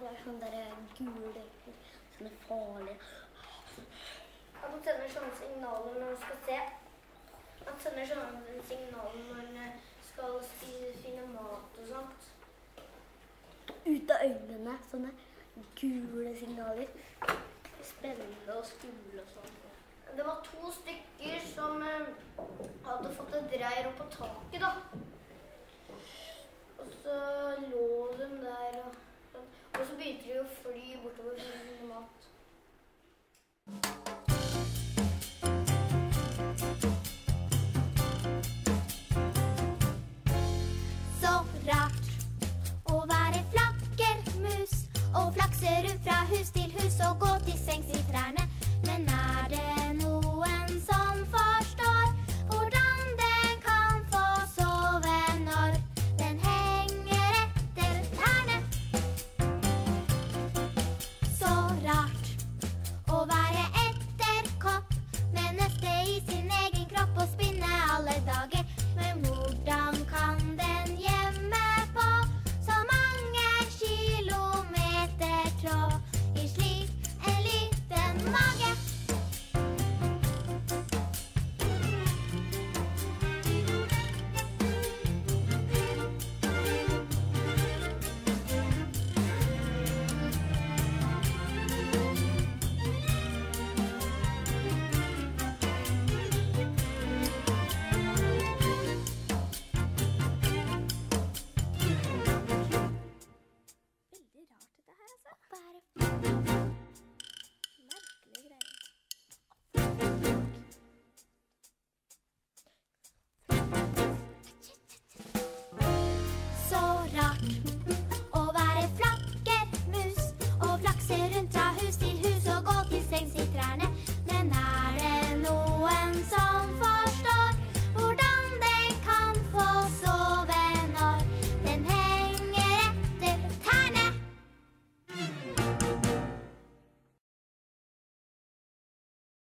de er sånne der gule, sånne farlige. At den sender sånne signaler når man skal se. At den sender sånne signaler når man skal spise, finne mat og sånt. Ut av øynene, sånne gule signaler. Spennende og skumle og sånn. Det var to stykker som eh, hadde fått et reir opp på taket, da. og flakser ut fra hus til hus og gå til sengs i trærne. Men nei Música